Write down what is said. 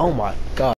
Oh my god.